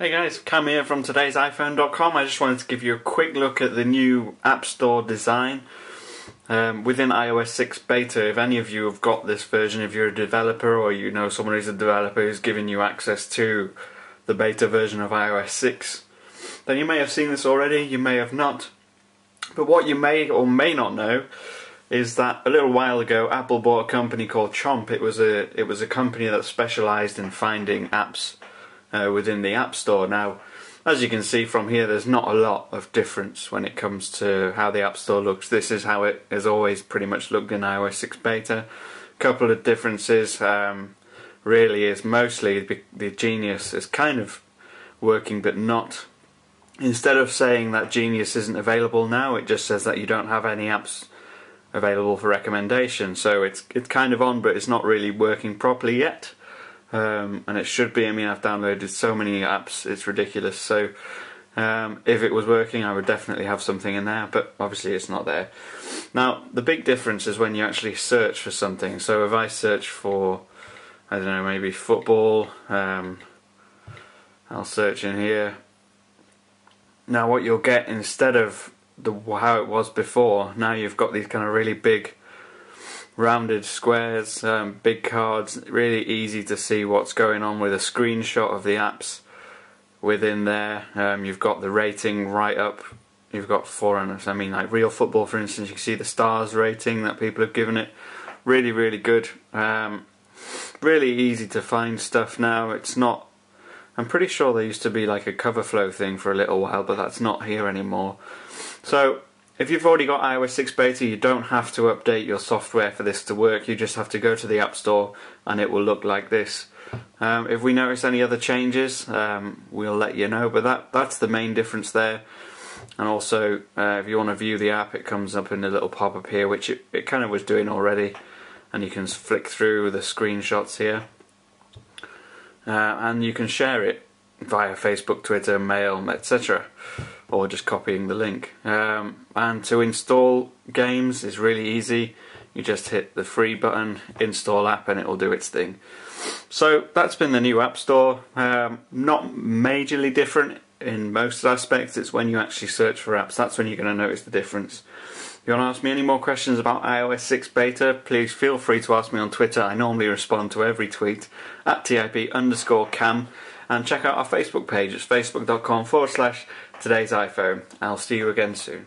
Hey guys, Cam here from today's iPhone.com. I just wanted to give you a quick look at the new App Store design um, within iOS 6 beta. If any of you have got this version, if you're a developer or you know someone who's a developer who's giving you access to the beta version of iOS 6, then you may have seen this already, you may have not. But what you may or may not know is that a little while ago Apple bought a company called Chomp. It was a it was a company that specialized in finding apps uh, within the App Store. Now, as you can see from here, there's not a lot of difference when it comes to how the App Store looks. This is how it has always pretty much looked in iOS 6 beta. A Couple of differences um, really is mostly the, the Genius is kind of working but not. Instead of saying that Genius isn't available now, it just says that you don't have any apps available for recommendation. So it's it's kind of on, but it's not really working properly yet um, and it should be. I mean, I've downloaded so many apps, it's ridiculous. So, um, if it was working, I would definitely have something in there, but obviously it's not there. Now, the big difference is when you actually search for something. So, if I search for, I don't know, maybe football, um, I'll search in here. Now, what you'll get instead of the how it was before, now you've got these kind of really big rounded squares, um, big cards, really easy to see what's going on with a screenshot of the apps within there. Um, you've got the rating right up. You've got foreigners. I mean, like real football, for instance. You can see the stars rating that people have given it. Really, really good. Um, really easy to find stuff now. It's not. I'm pretty sure there used to be like a cover flow thing for a little while, but that's not here anymore. So if you've already got iOS 6 beta, you don't have to update your software for this to work. You just have to go to the App Store and it will look like this. Um, if we notice any other changes, um, we'll let you know. But that that's the main difference there. And also, uh, if you want to view the app, it comes up in a little pop-up here, which it, it kind of was doing already. And you can flick through the screenshots here. Uh, and you can share it via Facebook, Twitter, mail, etc or just copying the link. Um, and to install games is really easy. You just hit the free button, install app, and it will do its thing. So that's been the new App Store. Um, not majorly different in most aspects. It's when you actually search for apps that's when you're going to notice the difference. If you want to ask me any more questions about iOS 6 beta, please feel free to ask me on Twitter. I normally respond to every tweet at TIP underscore cam. And check out our Facebook page. It's facebook.com forward slash today's iPhone. I'll see you again soon.